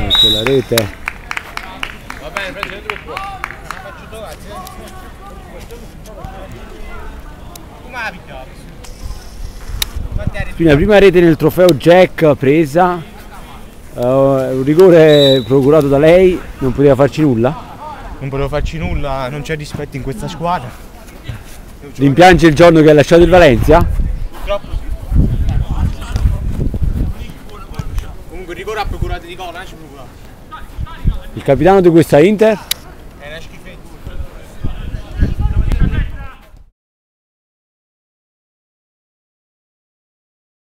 Ecco la rete. Va bene, la picchiavi? Quindi la prima rete nel trofeo Jack presa, eh, un rigore procurato da lei, non poteva farci nulla. Non potevo farci nulla, non c'è rispetto in questa squadra. Rimpiange il giorno che ha lasciato il Valencia? Purtroppo Comunque il rigore ha procurato di gol, eh. Il capitano di questa Inter?